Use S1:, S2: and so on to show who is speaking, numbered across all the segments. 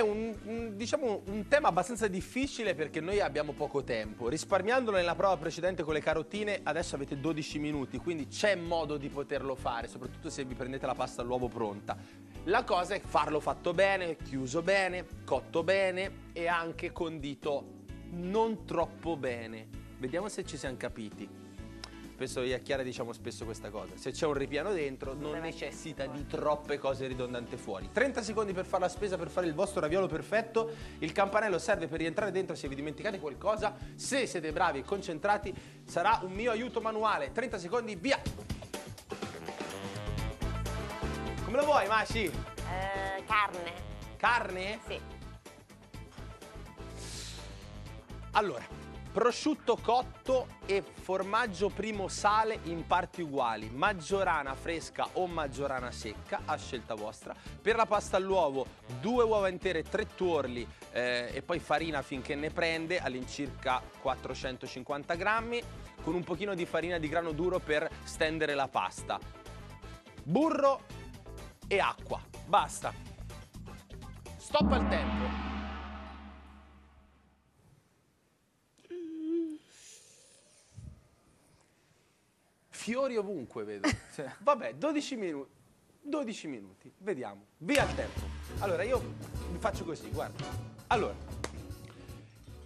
S1: un, un, diciamo, un tema abbastanza difficile perché noi abbiamo poco tempo. Risparmiandolo nella prova precedente con le carotine, adesso avete 12 minuti, quindi c'è modo di poterlo fare, soprattutto se vi prendete la pasta all'uovo pronta. La cosa è farlo fatto bene, chiuso bene, cotto bene e anche condito non troppo bene. Vediamo se ci siamo capiti spesso io e Chiara diciamo spesso questa cosa. Se c'è un ripiano dentro non necessita di troppe cose ridondanti fuori. 30 secondi per fare la spesa per fare il vostro raviolo perfetto. Il campanello serve per rientrare dentro se vi dimenticate qualcosa. Se siete bravi e concentrati sarà un mio aiuto manuale. 30 secondi, via! Come lo vuoi, Masci?
S2: Eh, carne.
S1: Carne?
S2: Sì.
S1: Allora, Prosciutto cotto e formaggio primo sale in parti uguali, maggiorana fresca o maggiorana secca, a scelta vostra. Per la pasta all'uovo, due uova intere, tre tuorli eh, e poi farina finché ne prende, all'incirca 450 grammi, con un pochino di farina di grano duro per stendere la pasta. Burro e acqua, basta. Stop al tempo. Fiori ovunque, vedo. Sì. Vabbè, 12 minuti. 12 minuti, vediamo. Via il tempo. Allora, io vi faccio così, guarda. Allora,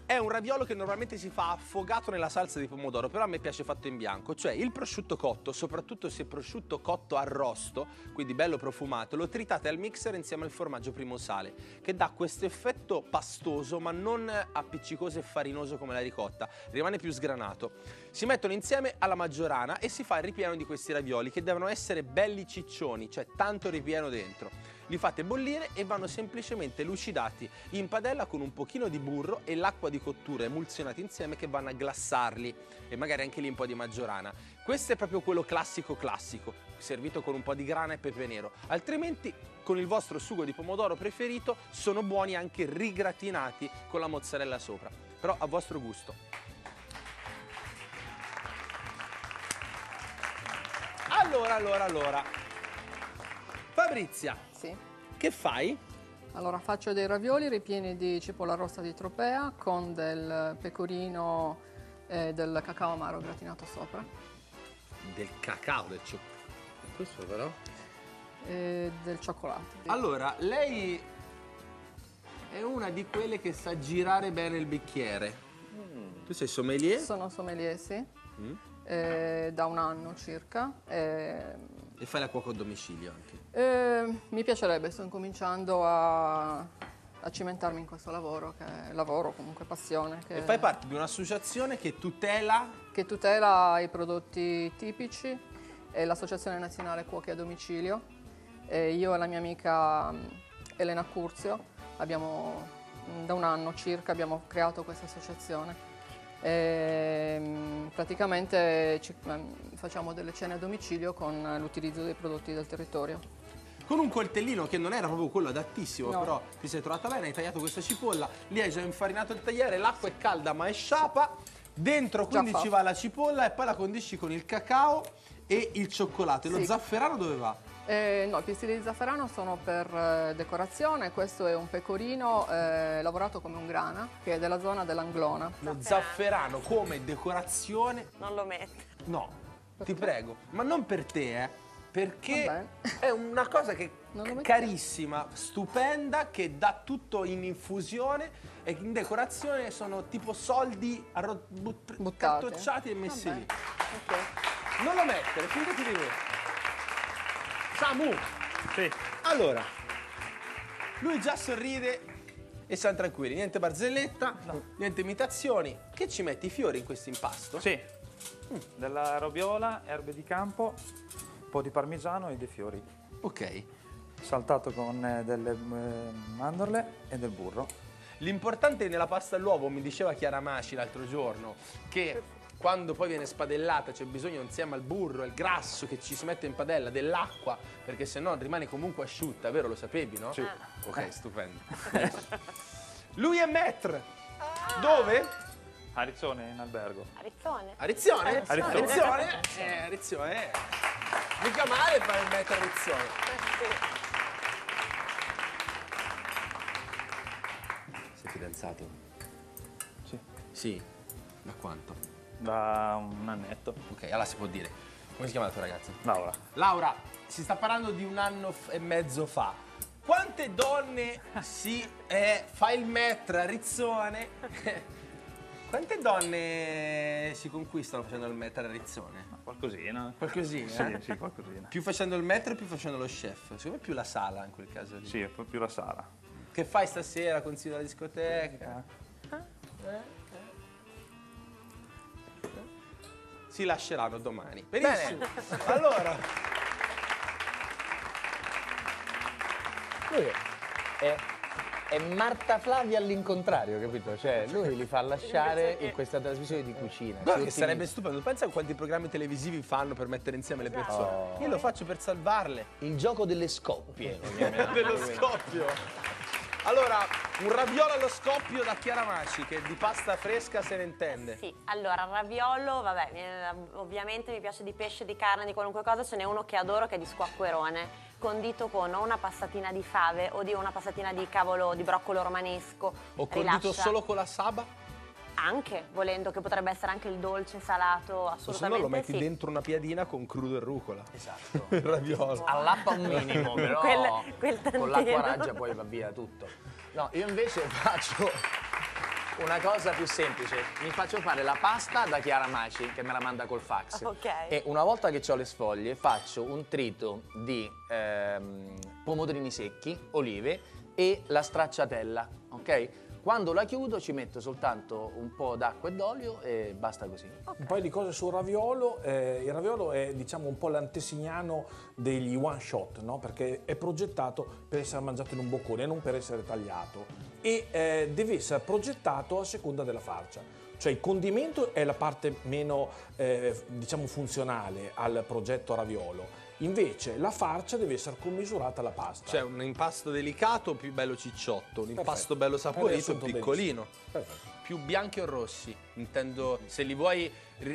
S1: è un raviolo che normalmente si fa affogato nella salsa di pomodoro, però a me piace fatto in bianco, cioè il prosciutto cotto, soprattutto se prosciutto cotto arrosto, quindi bello profumato, lo tritate al mixer insieme al formaggio primo sale, che dà questo effetto pastoso ma non appiccicoso e farinoso come la ricotta, rimane più sgranato. Si mettono insieme alla maggiorana e si fa il ripieno di questi ravioli che devono essere belli ciccioni, cioè tanto ripieno dentro li fate bollire e vanno semplicemente lucidati in padella con un pochino di burro e l'acqua di cottura emulsionati insieme che vanno a glassarli e magari anche lì un po' di maggiorana. Questo è proprio quello classico classico, servito con un po' di grana e pepe nero, altrimenti con il vostro sugo di pomodoro preferito sono buoni anche rigratinati con la mozzarella sopra, però a vostro gusto. Allora, allora, allora. Fabrizia. Che fai?
S3: Allora faccio dei ravioli ripieni di cipolla rossa di tropea con del pecorino e del cacao amaro gratinato sopra.
S1: Del cacao, del cioccolato. Questo però?
S3: E del cioccolato.
S1: Allora, lei è una di quelle che sa girare bene il bicchiere. Mm. Tu sei sommelier?
S3: Sono sommelier, sì. Mm. Eh, da un anno circa. Eh,
S1: e fai la cuoca a domicilio anche?
S3: Eh, mi piacerebbe, sto incominciando a, a, cimentarmi in questo lavoro, che è lavoro, comunque passione. Che,
S1: e fai parte di un'associazione che tutela?
S3: Che tutela i prodotti tipici, è l'Associazione Nazionale Cuochi a Domicilio. E io e la mia amica mm, Elena Curzio abbiamo, mm, da un anno circa, abbiamo creato questa associazione e, ehm, praticamente ehm, facciamo delle cene a domicilio con l'utilizzo dei prodotti del territorio.
S1: Con un coltellino che non era proprio quello adattissimo, no. però ti sei trovata bene, hai tagliato questa cipolla, lì hai già infarinato il tagliere, l'acqua è calda ma è sciapa, dentro quindi ci va la cipolla e poi la condisci con il cacao e il cioccolato. E sì. lo zafferano dove va?
S3: Eh, no, i pistili di zafferano sono per eh, decorazione, questo è un pecorino eh, lavorato come un grana, che è della zona dell'Anglona.
S1: Lo zafferano come decorazione...
S2: Non lo mette.
S1: No, perché? ti prego, ma non per te, eh, perché è una cosa che carissima, stupenda, che dà tutto in infusione e in decorazione sono tipo soldi cartocciati e messi Vabbè. lì. Okay. Non lo mettere, fidati di me. Samu!
S4: Sì.
S1: Allora, lui già sorride e siamo tranquilli, niente barzelletta, no. niente imitazioni. Che ci metti i fiori in questo impasto?
S4: Sì, mm. della roviola, erbe di campo, po' di parmigiano e dei fiori.
S1: Ok.
S4: Saltato con eh, delle eh, mandorle e del burro.
S1: L'importante nella pasta all'uovo, mi diceva Chiara Masci l'altro giorno, che quando poi viene spadellata c'è bisogno insieme al burro al grasso che ci si mette in padella dell'acqua perché se no rimane comunque asciutta, vero? Lo sapevi, no?
S4: Sì. Ah.
S1: Ok, stupendo. Lui è Maître. Ah. Dove?
S4: Arizzone in albergo.
S2: Arizzone?
S1: Arizzone? Arizzone. Arizzone. Eh, Arizzone. Mica male fare il Maître Arizzone. fidanzato?
S4: Sì.
S1: Sì. Da quanto?
S4: Da un annetto.
S1: Ok, allora si può dire. Come si chiama la tua ragazza?
S4: Laura.
S1: Laura, si sta parlando di un anno e mezzo fa. Quante donne si eh, fa il metro a Rizzone? Quante donne si conquistano facendo il metro a Rizzone?
S4: Qualcosina.
S1: Qualcosina?
S4: Sì,
S1: eh?
S4: sì, qualcosina.
S1: Più facendo il metro o più facendo lo chef? Secondo me più la sala in quel caso lì.
S4: Sì, è proprio la sala.
S1: Che fai stasera? Consiglio la discoteca? Si lasceranno domani. Benissimo. Allora,
S5: Lui è, è Marta Flavia all'incontrario, capito? Cioè, lui li fa lasciare in questa trasmissione di cucina.
S1: guarda
S5: Si
S1: che sarebbe stupendo. Pensa a quanti programmi televisivi fanno per mettere insieme le persone. Io lo faccio per salvarle.
S5: Il gioco delle scoppie.
S1: Dello scoppio. Allora, un raviolo allo scoppio da Chiara Maci, che di pasta fresca se ne intende.
S2: Sì, allora, raviolo, vabbè, ovviamente mi piace di pesce, di carne, di qualunque cosa, ce n'è uno che adoro che è di squacquerone, condito con o una passatina di fave o di una passatina di cavolo, di broccolo romanesco.
S1: Ho condito
S2: Rilascia.
S1: solo con la saba?
S2: Anche, volendo, che potrebbe essere anche il dolce, salato,
S1: O se no
S2: assolutamente
S1: lo metti
S2: sì.
S1: dentro una piadina con crudo e rucola.
S5: Esatto.
S1: Raviolo.
S5: All'appa un minimo, però
S2: Quel- quel
S5: con l'acqua raggia poi va via tutto. No, io invece faccio una cosa più semplice. Mi faccio fare la pasta da Chiara Maci, che me la manda col fax.
S2: Ok.
S5: E una volta che ho le sfoglie, faccio un trito di ehm, pomodorini secchi, olive e la stracciatella, ok? Quando la chiudo ci metto soltanto un po' d'acqua e d'olio e basta così.
S6: Un paio di cose sul raviolo. Eh, il raviolo è diciamo un po' l'antesignano degli one shot, no? perché è progettato per essere mangiato in un boccone e non per essere tagliato. E eh, deve essere progettato a seconda della farcia. Cioè il condimento è la parte meno eh, diciamo funzionale al progetto raviolo. Invece la farcia deve essere commisurata alla pasta.
S1: Cioè un impasto delicato più bello cicciotto, un impasto
S6: Perfetto.
S1: bello
S6: Hai
S1: saporito
S6: riassunto
S1: piccolino. Più bianchi o rossi? Intendo se li vuoi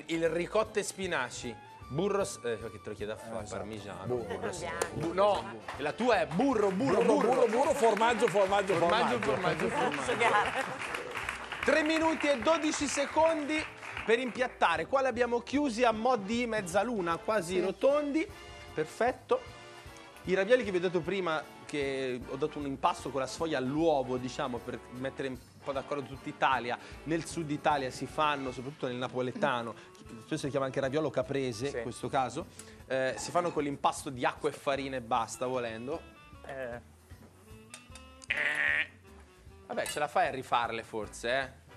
S1: il ricotta e spinaci. Burro, s- eh, che te lo chiedo a fare, parmigiano. burro s-
S2: Bianco.
S1: bu- no, la tua è burro, burro,
S6: Burro,
S1: burro.
S6: burro, burro, formaggio, formaggio,
S1: Formaggio,
S6: formaggio.
S1: formaggio, formaggio. 3 minuti e 12 secondi per impiattare. Qua li abbiamo chiusi a mo' di mezzaluna, quasi rotondi. Perfetto. I ravioli che vi ho detto prima, che ho dato un impasto con la sfoglia all'uovo, diciamo, per mettere un po' d'accordo tutta Italia. Nel sud Italia si fanno, soprattutto nel napoletano, spesso si chiama anche raviolo caprese
S5: Sì.
S1: in questo caso. eh, si fanno con l'impasto di acqua e farina e basta, volendo.
S4: Eh,
S1: Vabbè, ce la fai a rifarle forse, eh?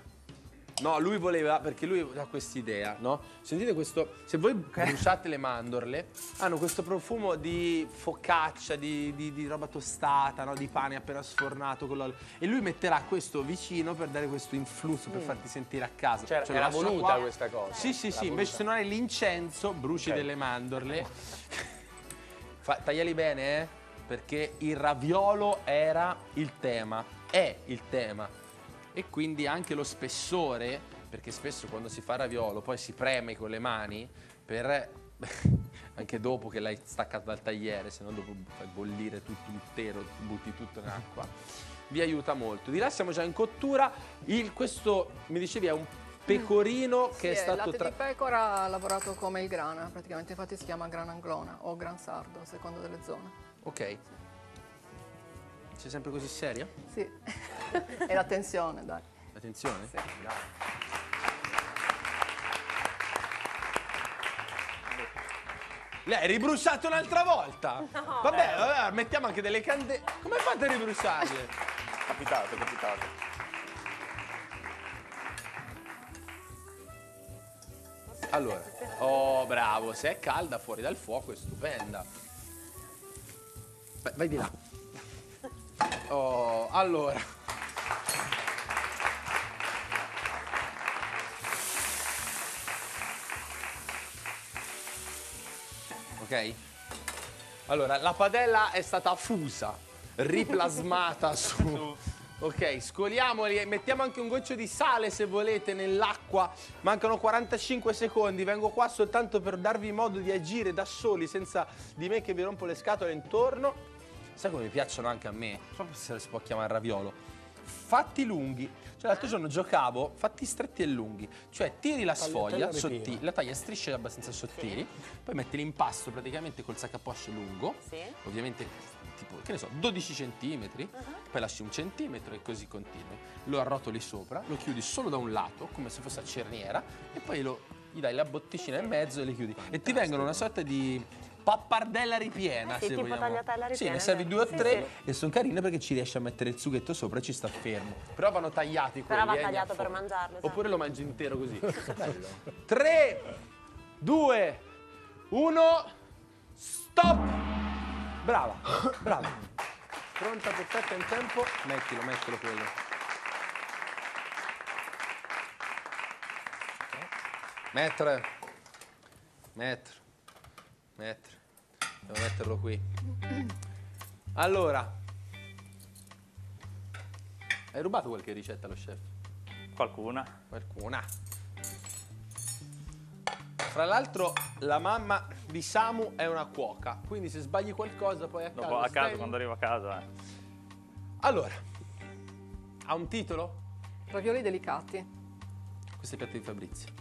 S1: No, lui voleva, perché lui ha quest'idea, no? Sentite questo, se voi bruciate le mandorle, hanno questo profumo di focaccia, di, di- di roba tostata, no? Di pane appena sfornato con l'olio. E lui metterà questo vicino per dare questo influsso, per farti sentire a casa.
S5: Cioè,
S1: lo
S5: era voluta questa cosa.
S1: Sì, sì,
S5: Era
S1: sì, invece
S5: voluta.
S1: se non hai l'incenso, bruci
S5: Ok.
S1: delle mandorle. Fa- tagliali bene, eh? Perché il raviolo era il tema, è il tema. E quindi anche lo spessore, perché spesso quando si fa raviolo poi si preme con le mani per anche dopo che l'hai staccato dal tagliere, se no dopo fai bollire tutto intero, butti tutto in acqua. Vi aiuta molto. Di là siamo già in cottura. Il- questo mi dicevi è un pecorino che
S3: Sì,
S1: è
S3: il
S1: stato
S3: latte
S1: tra-
S3: di pecora lavorato come il grana, praticamente infatti si chiama grana anglona o gran sardo a seconda delle zone.
S1: Ok. Sei sempre così seria?
S3: Sì, e la tensione, dai.
S1: Attenzione.
S3: Sì.
S1: Lei è ribruciato un'altra volta? Vabbè, vabbè, mettiamo anche delle candele. Come fate a ribruciarle?
S4: capitato, capitato.
S1: Allora, oh bravo, se è calda fuori dal fuoco è stupenda. Vai, vai di là. Oh, allora. Ok? Allora, la padella è stata fusa, riplasmata su. Ok, scoliamoli e mettiamo anche un goccio di sale se volete nell'acqua. Mancano 45 secondi, vengo qua soltanto per darvi modo di agire da soli senza di me che vi rompo le scatole intorno. Sai come mi piacciono anche a me? Proprio se si può chiamare raviolo. fatti lunghi. Cioè l'altro giorno giocavo fatti stretti e lunghi, cioè tiri la sfoglia, sottili, la tagli a strisce abbastanza sottili, poi metti l'impasto praticamente col sac à poche lungo,
S2: Sì.
S1: ovviamente tipo, che ne so, 12 centimetri, poi lasci un centimetro e così continui. Lo arrotoli sopra, lo chiudi solo da un lato, come se fosse a cerniera, e poi lo, gli dai la botticina in mezzo e le chiudi. E ti vengono una sorta di pappardella ripiena,
S2: Eh sì,
S1: se
S2: tipo
S1: vogliamo.
S2: tagliatella
S1: Sì,
S2: ripiena,
S1: ne servi
S2: sì.
S1: due o
S2: Sì,
S1: tre e sono carine perché ci riesci a mettere il sughetto sopra e ci sta fermo. Però vanno tagliati quelli,
S2: Però va
S1: eh,
S2: tagliato per mangiarlo, esatto.
S1: Oppure lo mangi intero così. 3, 2, 1, stop! Brava, brava. Pronta, perfetta in tempo. Mettilo, mettilo quello. Mettere. Mettere. Mettere. Devo metterlo qui. Allora. Hai rubato qualche ricetta allo chef?
S4: Qualcuna.
S1: Qualcuna. Fra l'altro la mamma di Samu è una cuoca, quindi se sbagli qualcosa poi a casa...
S4: Dopo a casa,
S1: stai-
S4: quando arrivo a casa. eh.
S1: Allora, ha un titolo?
S3: Ravioli delicati.
S1: Questo è il piatto di Fabrizio.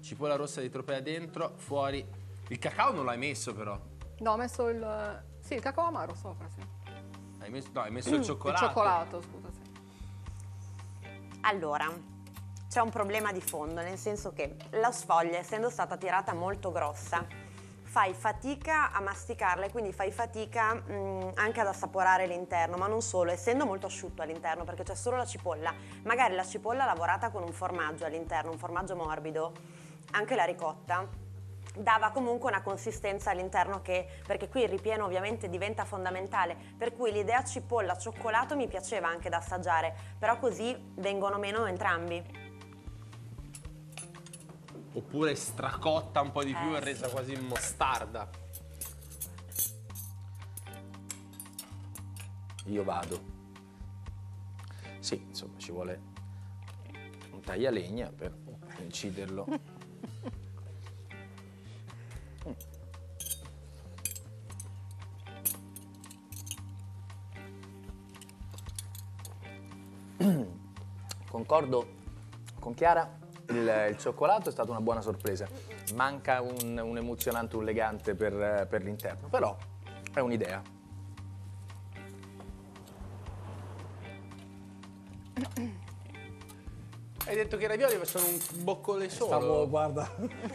S1: Cipolla rossa di tropea dentro, fuori. Il cacao non l'hai messo però.
S3: No, ho messo il... Sì, il cacao amaro sopra, sì.
S1: Hai messo, no, hai messo il cioccolato.
S3: Il cioccolato, scusa, sì.
S2: Allora, c'è un problema di fondo, nel senso che la sfoglia, essendo stata tirata molto grossa, fai fatica a masticarla e quindi fai fatica mh, anche ad assaporare l'interno, ma non solo, essendo molto asciutto all'interno perché c'è solo la cipolla, magari la cipolla lavorata con un formaggio all'interno, un formaggio morbido, anche la ricotta, dava comunque una consistenza all'interno che, perché qui il ripieno ovviamente diventa fondamentale, per cui l'idea cipolla cioccolato mi piaceva anche da assaggiare, però così vengono meno entrambi.
S1: Oppure stracotta un po' di più
S2: Eh,
S1: e resa quasi in mostarda.
S5: Io vado. Sì, insomma, ci vuole un taglialegna per inciderlo. Concordo con Chiara, il, il cioccolato è stata una buona sorpresa. Manca un, un emozionante, un legante per, per l'interno, però è un'idea.
S1: Detto che i ravioli sono un boccone solo.
S6: Stavo, guarda,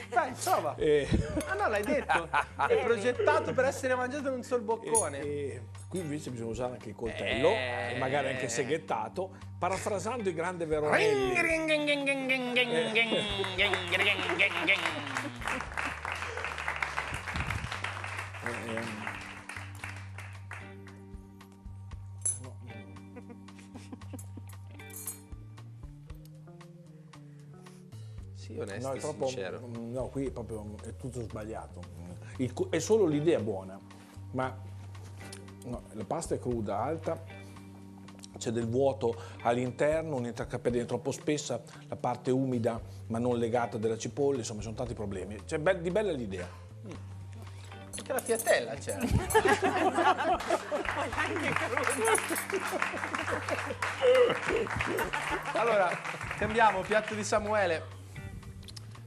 S1: Dai, insomma.
S6: eh,
S1: Ah no, l'hai detto. È progettato per essere mangiato in un sol boccone.
S6: eh, qui invece bisogna usare anche il coltello,
S1: Eh.
S6: e magari anche seghettato, parafrasando il grande Veronelli. No, è troppo,
S1: sincero.
S6: no, qui è proprio è tutto sbagliato. Il è solo l'idea buona, ma no, la pasta è cruda, alta, c'è del vuoto all'interno, un'intracapedine troppo spessa, la parte umida ma non legata della cipolla, insomma sono tanti problemi. C'è be- di bella l'idea.
S1: Anche la fiatella c'è. allora, cambiamo piatto di Samuele.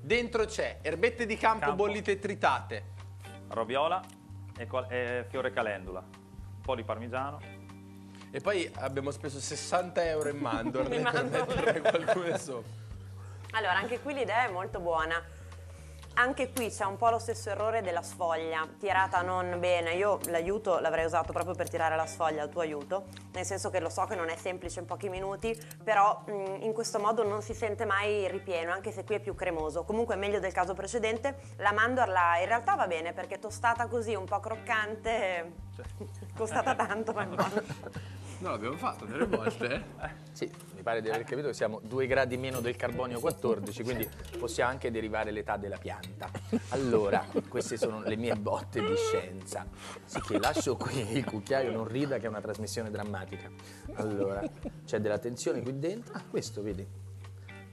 S1: Dentro c'è erbette di campo,
S4: Campo.
S1: bollite e tritate.
S4: Roviola e, e fiore calendula. Un po' di parmigiano.
S1: E poi abbiamo speso 60 euro in mandorle per
S2: mandorle.
S1: metterne qualcuno sopra.
S2: Allora, anche qui l'idea è molto buona. Anche qui c'è un po' lo stesso errore della sfoglia, tirata non bene. Io l'aiuto l'avrei usato proprio per tirare la sfoglia al tuo aiuto, nel senso che lo so che non è semplice in pochi minuti, però mh, in questo modo non si sente mai il ripieno, anche se qui è più cremoso. Comunque è meglio del caso precedente. La mandorla in realtà va bene perché tostata così, un po' croccante, costata tanto, ma è buona.
S1: No, l'abbiamo fatto delle volte, eh?
S5: Sì, mi pare di aver capito che siamo due gradi meno del carbonio 14, quindi possiamo anche derivare l'età della pianta. Allora, queste sono le mie botte di scienza. Sì che lascio qui il cucchiaio, non rida che è una trasmissione drammatica. Allora, c'è della tensione qui dentro. Ah, questo vedi?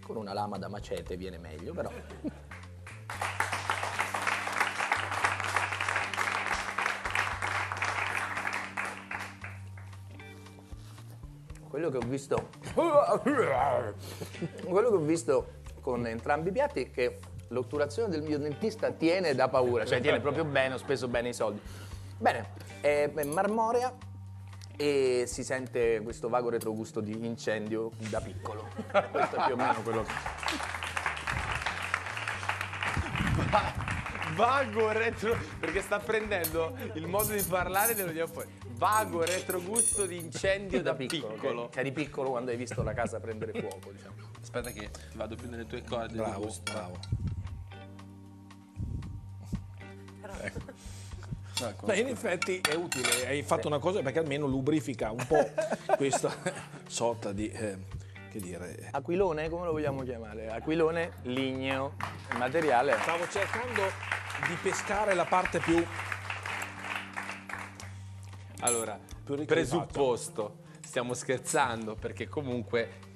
S5: Con una lama da macete viene meglio, però. Quello che ho visto quello che ho visto con entrambi i piatti è che l'otturazione del mio dentista tiene da paura, cioè tiene proprio bene, ho speso bene i soldi. Bene, è, marmorea e si sente questo vago retrogusto di incendio da piccolo. Questo è più o meno quello che...
S1: Vago retro. Perché sta prendendo il modo di parlare dello poi. Vago retrogusto di incendio da, piccolo.
S5: ok? Eri piccolo quando hai visto la casa prendere fuoco, diciamo.
S1: Aspetta che vado più nelle tue corde. di
S6: Bravo,
S1: gusto.
S6: bravo.
S1: Ecco.
S6: Beh, in effetti è utile, hai fatto una cosa perché almeno lubrifica un po' questa sorta di, eh, che dire...
S5: Aquilone, come lo vogliamo chiamare? Aquilone, ligneo, materiale.
S6: Stavo cercando di pescare la parte più...
S1: Allora, presupposto, stiamo scherzando perché comunque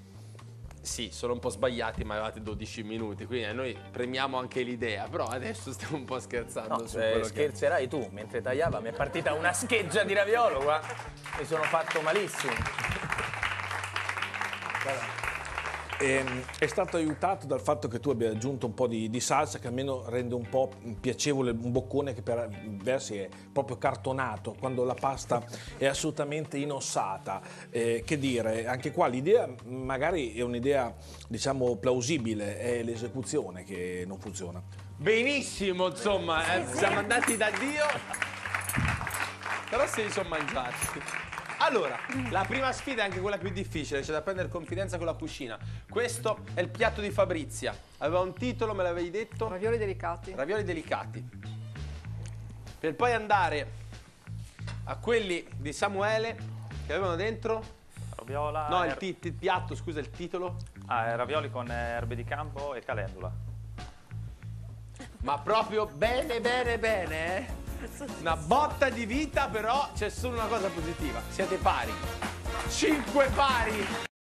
S1: sì, sono un po' sbagliati, ma avevate 12 minuti, quindi noi premiamo anche l'idea, però adesso stiamo un po' scherzando
S5: No,
S1: su
S5: eh,
S1: quello che
S5: scherzerai tu, mentre tagliava mi è partita una scheggia di raviolo qua. Mi sono fatto malissimo.
S6: Ehm, è stato aiutato dal fatto che tu abbia aggiunto un po' di, di salsa che almeno rende un po' piacevole un boccone che per versi è proprio cartonato quando la pasta è assolutamente inossata. Eh, che dire, anche qua l'idea magari è un'idea diciamo plausibile, è l'esecuzione che non funziona.
S1: Benissimo, insomma, eh, siamo andati da Dio, però se li sono mangiati. Allora, la prima sfida è anche quella più difficile, c'è da prendere confidenza con la cucina. Questo è il piatto di Fabrizia. Aveva un titolo, me l'avevi detto?
S3: Ravioli delicati.
S1: Ravioli delicati. Per poi andare a quelli di Samuele che avevano dentro.
S4: Roviola,
S1: No, il,
S4: er-
S1: ti- il piatto, scusa, il titolo.
S4: ah, ravioli con erbe di campo e calendula.
S1: Ma proprio bene, bene, bene. Una botta di vita, però c'è solo una cosa positiva. Siete pari. Cinque pari.